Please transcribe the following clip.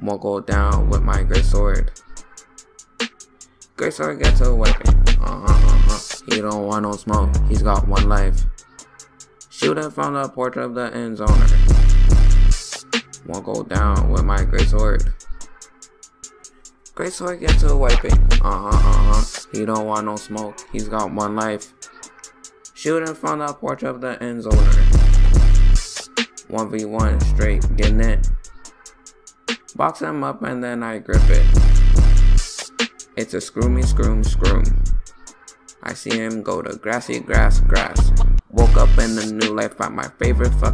Won't go down with my great sword. Great sword gets a weapon. Uh huh, uh huh. He don't want no smoke. He's got one life. Shoot Shooting from the porch of the end zoner. Won't go down with my great sword. Great sword gets a weapon. Uh huh, uh huh. He don't want no smoke. He's got one life. Shoot Shooting from the porch of the end zoner. 1v1 straight, getting it. Box him up and then I grip it. It's a screw me, screw screw. I see him go to grassy grass, grass. Woke up in a new life, found my favorite fuck.